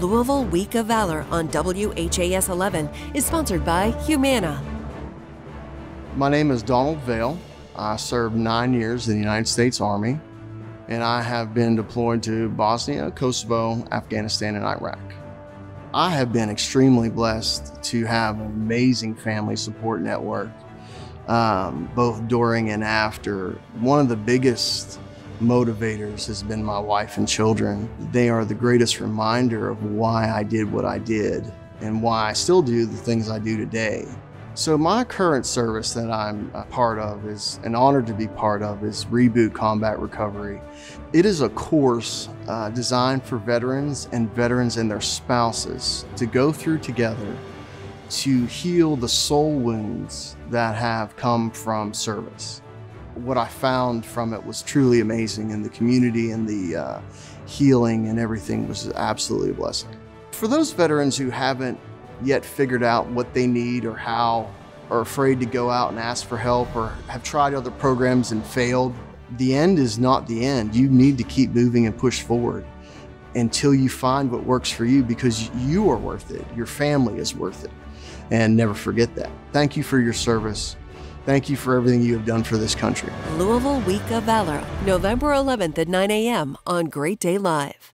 Louisville Week of Valor on WHAS 11 is sponsored by Humana. My name is Donald Vail. I served nine years in the United States Army, and I have been deployed to Bosnia, Kosovo, Afghanistan, and Iraq. I have been extremely blessed to have an amazing family support network, um, both during and after. One of the biggest motivators has been my wife and children. They are the greatest reminder of why I did what I did and why I still do the things I do today. So my current service that I'm a part of is an honor to be part of is Reboot Combat Recovery. It is a course uh, designed for veterans and veterans and their spouses to go through together to heal the soul wounds that have come from service what I found from it was truly amazing, and the community and the uh, healing and everything was absolutely a blessing. For those veterans who haven't yet figured out what they need or how, or afraid to go out and ask for help, or have tried other programs and failed, the end is not the end. You need to keep moving and push forward until you find what works for you because you are worth it. Your family is worth it. And never forget that. Thank you for your service. Thank you for everything you have done for this country. Louisville Week of Valor, November 11th at 9 a.m. on Great Day Live.